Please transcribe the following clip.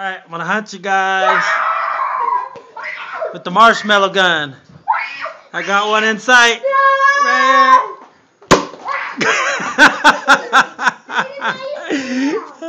Alright, I'm gonna hunt you guys with the marshmallow gun. I got one in sight. Right